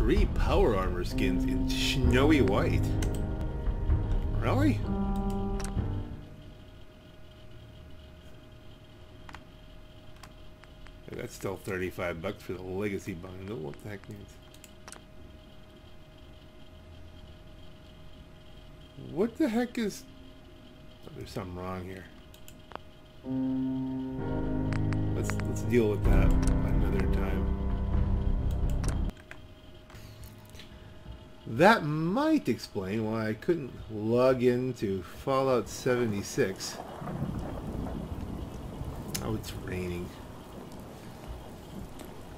three power armor skins in snowy white. Really? That's still 35 bucks for the legacy bundle. What the heck means? What the heck is... Oh, there's something wrong here. Let's let's deal with that That might explain why I couldn't log into Fallout 76. Oh, it's raining.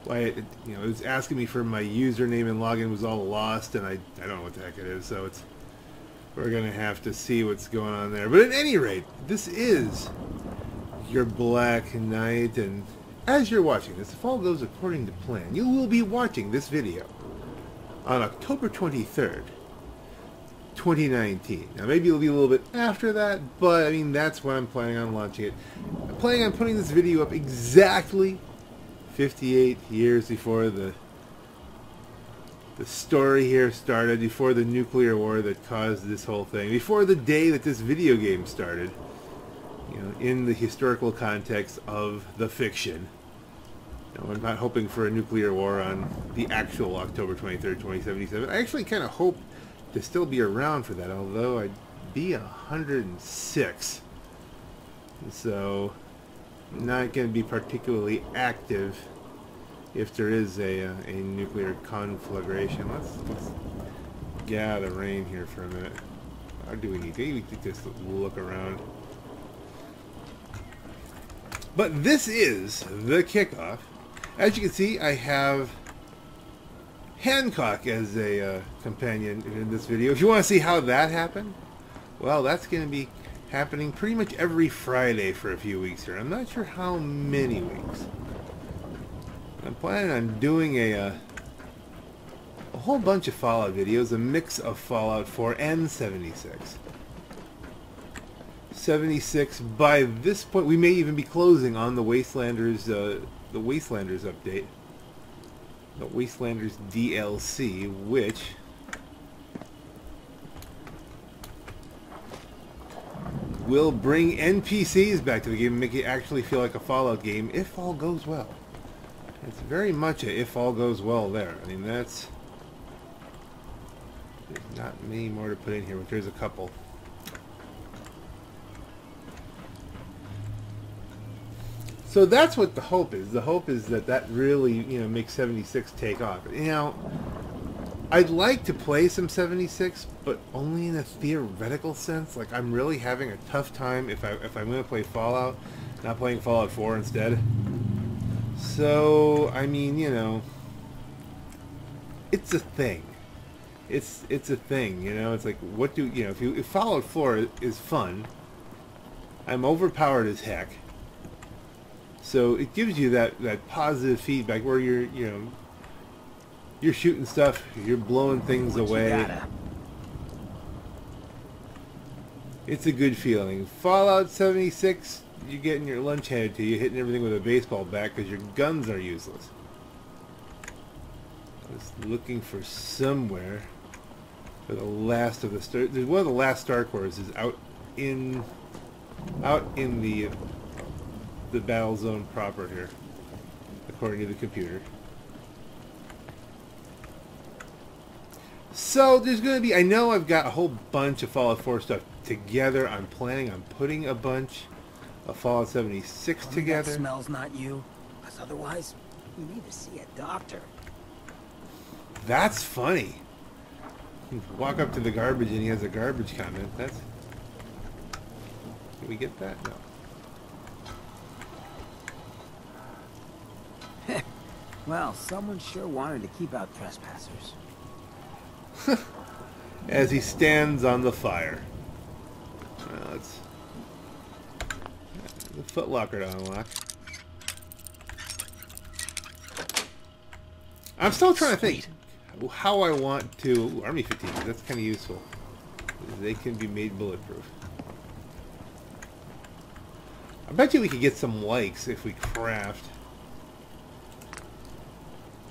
Why, it, you know, it was asking me for my username and login was all lost, and I, I don't know what the heck it is, so it's, we're to have to see what's going on there. But at any rate, this is your Black Knight, and as you're watching this, if all goes according to plan, you will be watching this video on October 23rd, 2019. Now maybe it'll be a little bit after that, but I mean that's when I'm planning on launching it. I'm planning on putting this video up exactly 58 years before the the story here started, before the nuclear war that caused this whole thing, before the day that this video game started, you know, in the historical context of the fiction. I'm not hoping for a nuclear war on the actual October 23rd, 2077. I actually kind of hope to still be around for that, although I'd be 106. So, not going to be particularly active if there is a, uh, a nuclear conflagration. Let's, let's the rain here for a minute. Or do we need to? We just look around. But this is the kickoff as you can see, I have Hancock as a uh, companion in this video. If you want to see how that happened, well, that's going to be happening pretty much every Friday for a few weeks here. I'm not sure how many weeks. I'm planning on doing a, uh, a whole bunch of Fallout videos, a mix of Fallout 4 and 76. 76, by this point, we may even be closing on the Wastelanders uh, the Wastelanders update. The Wastelanders DLC, which will bring NPCs back to the game and make it actually feel like a Fallout game if all goes well. It's very much a if all goes well there. I mean, that's... There's not many more to put in here, but there's a couple. So that's what the hope is. The hope is that that really, you know, makes 76 take off. You know, I'd like to play some 76, but only in a theoretical sense. Like I'm really having a tough time if I if I'm going to play Fallout, not playing Fallout 4 instead. So, I mean, you know, it's a thing. It's it's a thing, you know. It's like what do, you know, if you if Fallout 4 is fun, I'm overpowered as heck so it gives you that, that positive feedback where you're, you know, you're shooting stuff, you're blowing things what away. It's a good feeling. Fallout 76, you're getting your lunch handed to you, hitting everything with a baseball bat because your guns are useless. I was looking for somewhere for the last of the star. There's one of the last Star Cores is out in out in the the battle zone proper here, according to the computer. So there's going to be, I know I've got a whole bunch of Fallout 4 stuff together. I'm planning on putting a bunch of Fallout 76 together. That smells not you, because otherwise you need to see a doctor. That's funny. You walk up to the garbage and he has a garbage comment. That's. Can we get that? No. Well, someone sure wanted to keep out trespassers. As he stands on the fire. Well, it's the footlocker to unlock. I'm still trying to think how I want to... Ooh, Army 15, that's kind of useful. They can be made bulletproof. I bet you we could get some likes if we craft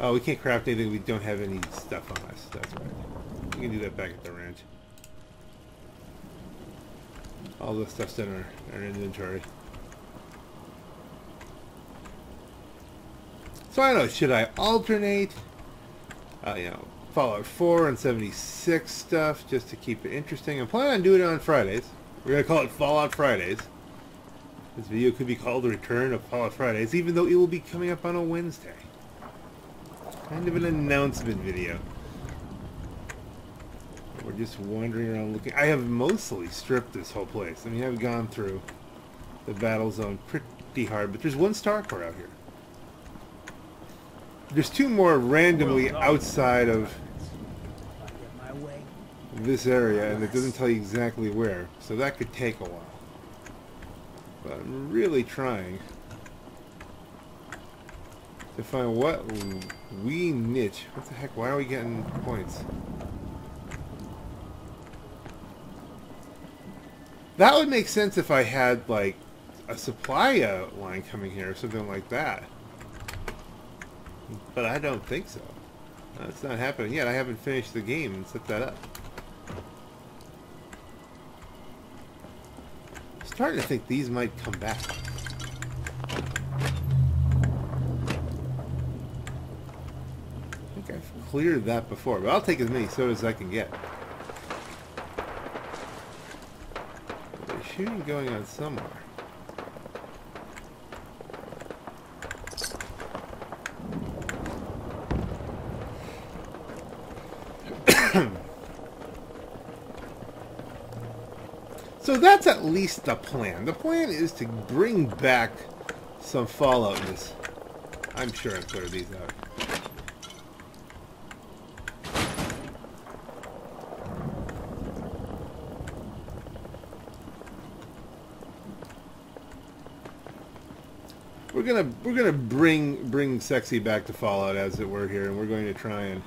Oh, we can't craft anything. We don't have any stuff on us. That's right. We can do that back at the ranch. All the stuff's in our, our inventory. So I don't know, should I alternate, uh, you know, Fallout 4 and 76 stuff just to keep it interesting? I'm planning on doing it on Fridays. We're going to call it Fallout Fridays. This video could be called The Return of Fallout Fridays, even though it will be coming up on a Wednesday. Kind of an announcement video. We're just wandering around looking. I have mostly stripped this whole place. I mean, I've gone through the battle zone pretty hard, but there's one Starcore out here. There's two more randomly outside of this area, and it doesn't tell you exactly where, so that could take a while. But I'm really trying find what we niche. What the heck? Why are we getting points? That would make sense if I had, like, a supply uh, line coming here or something like that. But I don't think so. That's not happening yet. I haven't finished the game and set that up. I'm starting to think these might come back. Cleared that before, but I'll take as many sodas as I can get. There's shooting going on somewhere. So that's at least the plan. The plan is to bring back some Fallout in this. I'm sure I've cleared these out. We're gonna we're gonna bring bring sexy back to Fallout as it were here, and we're going to try and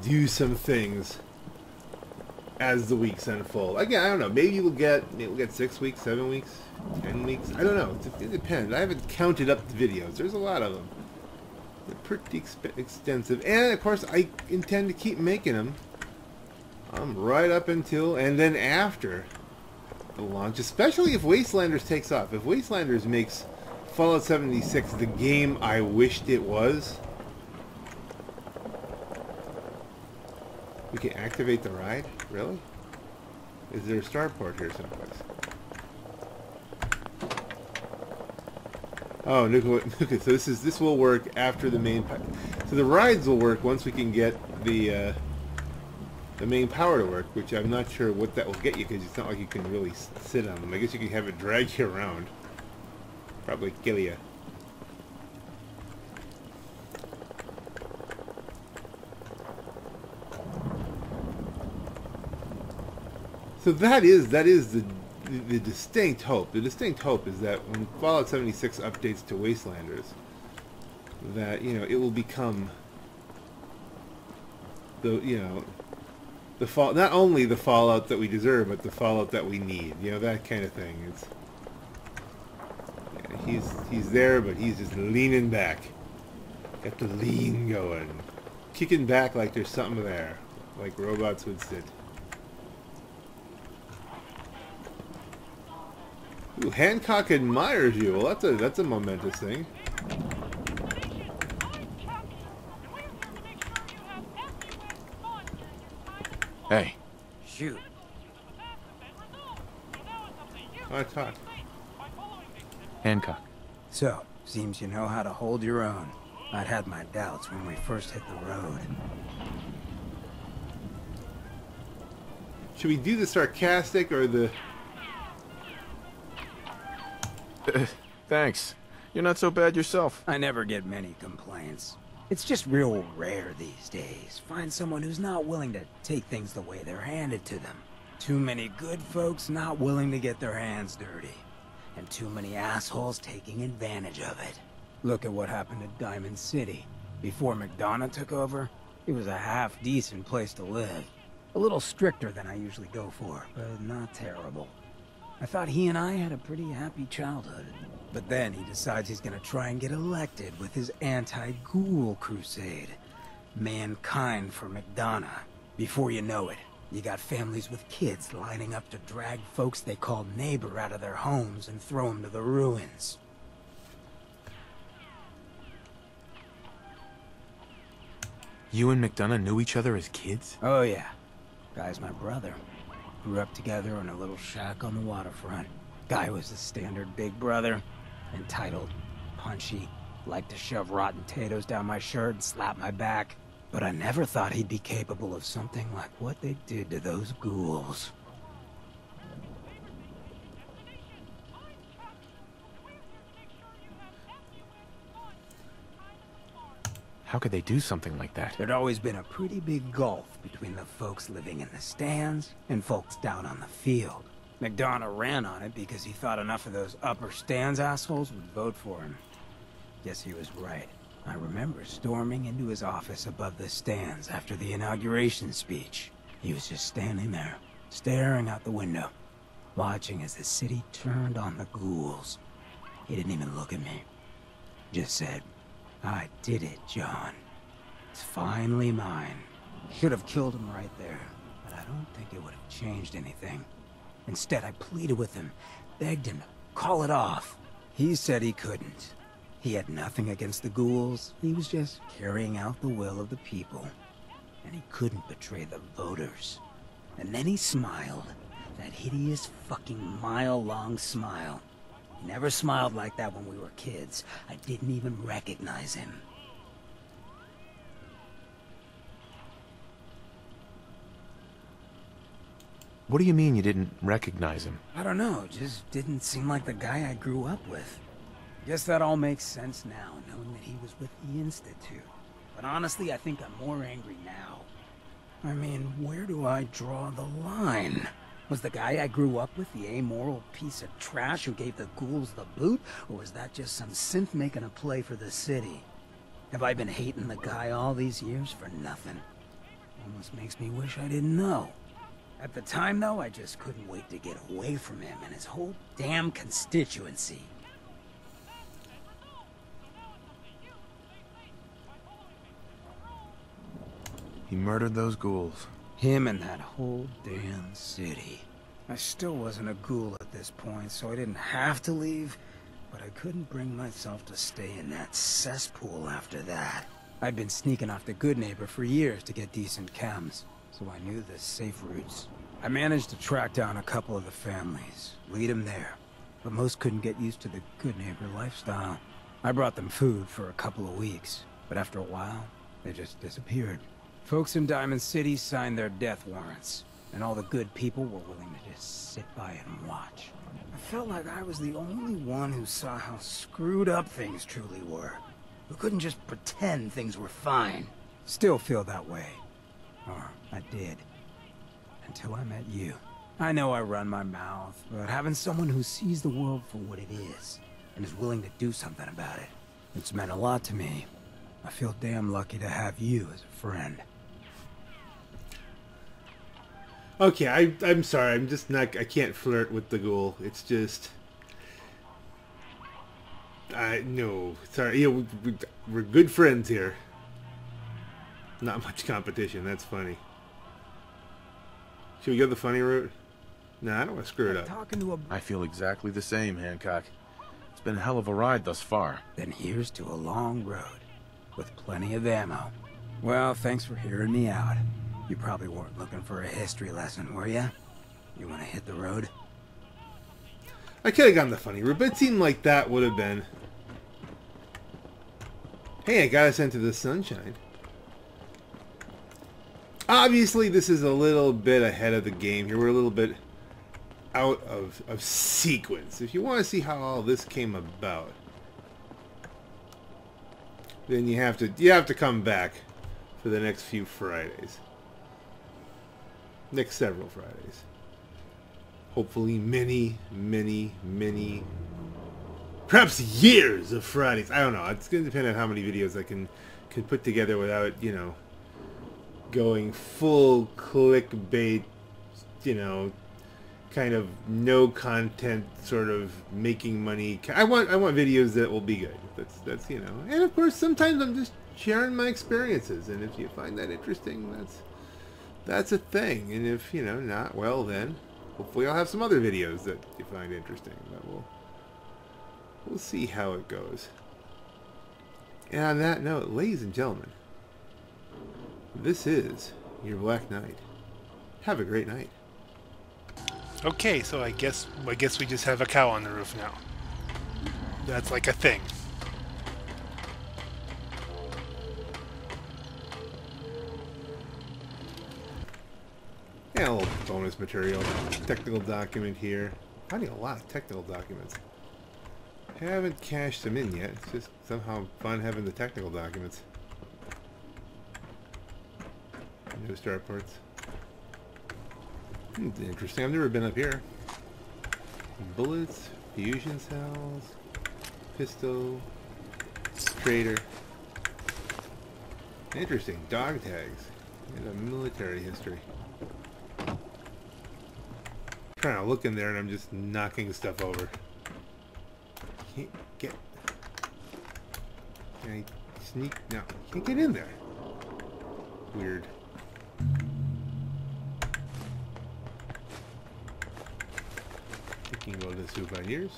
do some things as the weeks unfold. Again, I don't know. Maybe we'll get maybe we'll get six weeks, seven weeks, ten weeks. I don't know. It, depends. I haven't counted up the videos. There's a lot of them. They're pretty extensive, and of course, I intend to keep making them. Um, right up until and then after the launch, especially if Wastelanders takes off. If Wastelanders makes Fallout 76 the game I wished it was. We can activate the ride? Really? Is there a starport here someplace? Oh. Okay, so this is this will work after the main. So the rides will work once we can get the uh, the main power to work, which I'm not sure what that will get you because it's not like you can really sit on them. I guess you can have it drag you around. Probably kill you. So that is that is the, the, the distinct hope. The distinct hope is that when Fallout 76 updates to Wastelanders, that you know it will become the you know the fall not only the Fallout that we deserve, but the Fallout that we need. You know that kind of thing. It's he's he's there, but he's just leaning back. Got the lean going, kicking back like there's something there, like robots would sit. Ooh, Hancock admires you. Well, that's a that's a momentous thing. Hey. Shoot. I talk. Hancock. So, seems you know how to hold your own. I'd had my doubts when we first hit the road. Should we do the sarcastic or the uh, Thanks. You're not so bad yourself. I never get many complaints. It's just real rare these days. Find someone who's not willing to take things the way they're handed to them. Too many good folks not willing to get their hands dirty. And too many assholes taking advantage of it. Look at what happened to Diamond City. Before McDonough took over, it was a half-decent place to live. A little stricter than I usually go for, but not terrible. I thought he and I had a pretty happy childhood. But then he decides he's gonna try and get elected with his anti-ghoul crusade. Mankind for McDonough. Before you know it, you got families with kids lining up to drag folks they call neighbor out of their homes and throw them to the ruins. You and McDonough knew each other as kids? Oh yeah. Guy's my brother. Grew up together in a little shack on the waterfront. Guy was the standard big brother. Entitled, punchy, liked to shove rotten potatoes down my shirt and slap my back. But I never thought he'd be capable of something like what they did to those ghouls. How could they do something like that? There'd always been a pretty big gulf between the folks living in the stands and folks down on the field. McDonough ran on it because he thought enough of those upper stands assholes would vote for him. Guess he was right. I remember storming into his office above the stands after the inauguration speech. He was just standing there, staring out the window, watching as the city turned on the ghouls. He didn't even look at me. Just said, I did it, John. It's finally mine. Should have killed him right there, but I don't think it would have changed anything. Instead, I pleaded with him, begged him to call it off. He said he couldn't. He had nothing against the ghouls. He was just carrying out the will of the people. And he couldn't betray the voters. And then he smiled. That hideous fucking mile-long smile. He never smiled like that when we were kids. I didn't even recognize him. What do you mean you didn't recognize him? I don't know, just didn't seem like the guy I grew up with. Guess that all makes sense now, knowing that he was with the Institute. But honestly, I think I'm more angry now. I mean, where do I draw the line? Was the guy I grew up with the amoral piece of trash who gave the ghouls the boot? Or was that just some synth making a play for the city? Have I been hating the guy all these years for nothing? Almost makes me wish I didn't know. At the time, though, I just couldn't wait to get away from him and his whole damn constituency. He murdered those ghouls. Him and that whole damn city. I still wasn't a ghoul at this point, so I didn't have to leave, but I couldn't bring myself to stay in that cesspool after that. I'd been sneaking off the Goodneighbor for years to get decent chems, so I knew the safe routes. I managed to track down a couple of the families, lead them there, but most couldn't get used to the Goodneighbor lifestyle. I brought them food for a couple of weeks, but after a while, they just disappeared. Folks in Diamond City signed their death warrants, and all the good people were willing to just sit by and watch. I felt like I was the only one who saw how screwed up things truly were. Who couldn't just pretend things were fine. Still feel that way. Or I did. Until I met you. I know I run my mouth, but having someone who sees the world for what it is, and is willing to do something about it, it's meant a lot to me. I feel damn lucky to have you as a friend. Okay, I, I'm sorry. I'm just not. I can't flirt with the ghoul. It's just. I no. Sorry. Yeah, we, we, we're good friends here. Not much competition. That's funny. Should we go the funny route? No, I don't want to screw it up. Talking to a... I feel exactly the same, Hancock. It's been a hell of a ride thus far. Then here's to a long road, with plenty of ammo. Well, thanks for hearing me out. You probably weren't looking for a history lesson, were you? You want to hit the road? I could have gone the funny route, but it seemed like that would have been... Hey, I got us into the sunshine. Obviously, this is a little bit ahead of the game here. We're a little bit out of, of sequence. If you want to see how all this came about, then you have to you have to come back for the next few Fridays. Next several Fridays. Hopefully many, many, many perhaps years of Fridays. I don't know. It's gonna depend on how many videos I can can put together without, you know, going full clickbait, you know, kind of no content sort of making money. I want I want videos that will be good. That's that's you know. And of course sometimes I'm just sharing my experiences and if you find that interesting, that's that's a thing. And if, you know, not well then hopefully I'll have some other videos that you find interesting. But we'll we'll see how it goes. And on that note, ladies and gentlemen, this is your Black Knight. Have a great night. Okay, so I guess I guess we just have a cow on the roof now. That's like a thing. And a little bonus material. Technical document here. Finding a lot of technical documents. Haven't cashed them in yet. It's just somehow fun having the technical documents. New starports. Hmm, interesting. I've never been up here. Bullets, fusion cells, pistol, trader. Interesting. Dog tags. And a military history. Trying to look in there and I'm just knocking stuff over. Can't get... Can I sneak? No, can't get in there. Weird. Thinking about the souvenirs.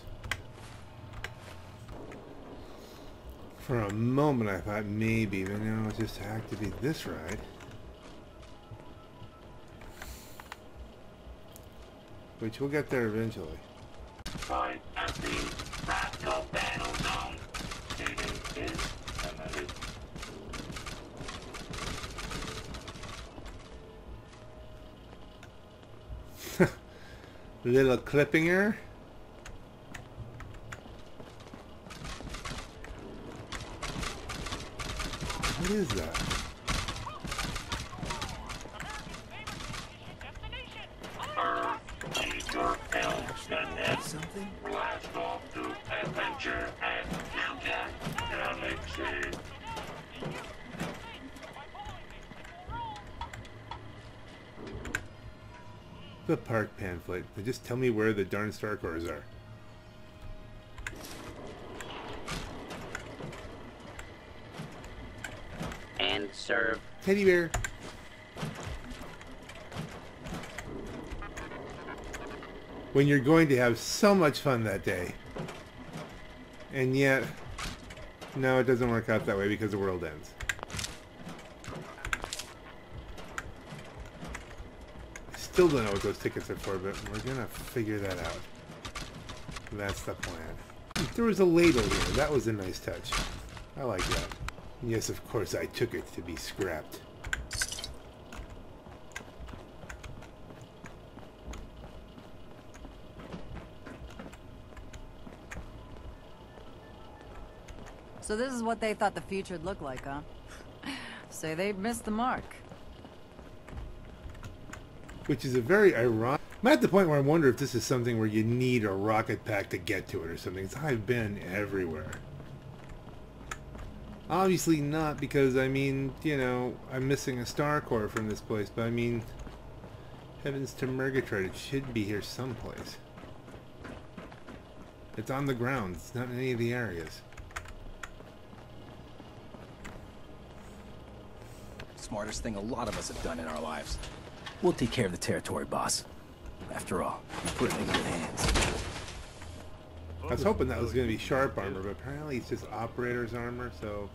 For a moment I thought maybe, but no, it's just to activate this ride. Which we'll get there eventually. Find the Rascal Battle Zone. It is limited. Little Clippinger. What is that? The park pamphlet. They just tell me where the darn Star Cores are. And serve. Teddy bear. When you're going to have so much fun that day. And yet, no, it doesn't work out that way because the world ends. Still don't know what those tickets are for, but we're gonna figure that out. That's the plan. There was a ladle here. That was a nice touch. I like that. Yes, of course, I took it to be scrapped. So this is what they thought the future'd look like, huh? Say they'd missed the mark. Which is a very ironic... I'm at the point where I wonder if this is something where you need a rocket pack to get to it or something. I've been everywhere. Obviously not because, I mean, you know, I'm missing a star core from this place, but I mean, heavens to Murgatroyd, it should be here someplace. It's on the ground, it's not in any of the areas. Smartest thing a lot of us have done in our lives. We'll take care of the territory, boss. After all, put it in good hands. I was hoping that was going to be sharp armor, but apparently it's just operator's armor, so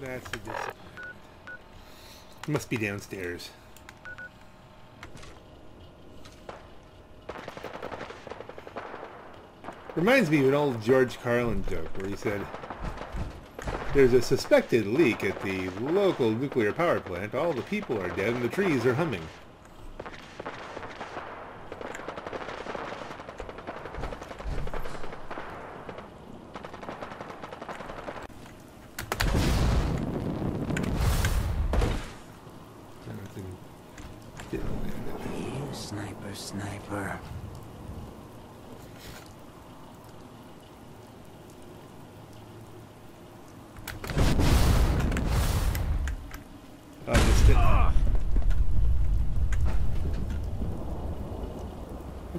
that's a disappointment. Must be downstairs. Reminds me of an old George Carlin joke where he said, There's a suspected leak at the local nuclear power plant. All the people are dead and the trees are humming. Nothing didn't land it. You sniper, sniper. I missed it.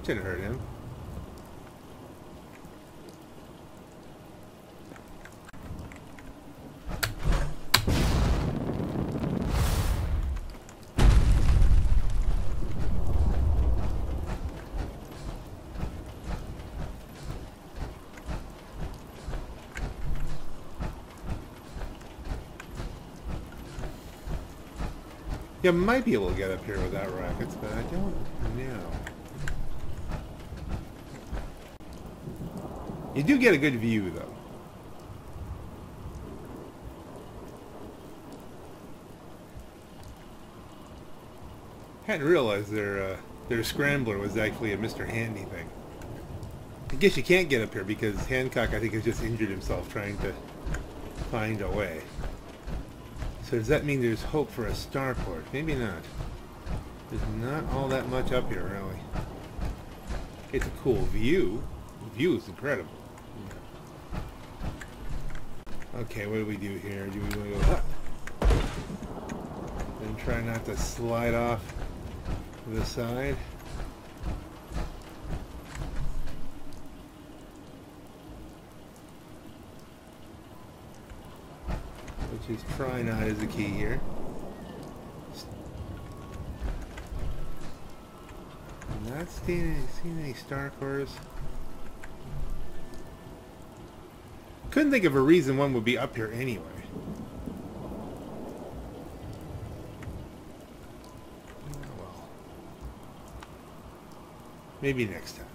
Shouldn't hurt him. Yeah, might be able to get up here without rockets, but I don't know. You do get a good view, though. Hadn't realized their uh, their scrambler was actually a Mr. Handy thing. I guess you can't get up here because Hancock, I think, has just injured himself trying to find a way. So does that mean there's hope for a starport? Maybe not. There's not all that much up here, really. It's a cool view. The view is incredible. Okay, what do we do here? Do we want to go up? And try not to slide off the side? Which is try not is the key here. Not seeing, seeing any star cores. Couldn't think of a reason one would be up here anyway. Oh, well. Maybe next time.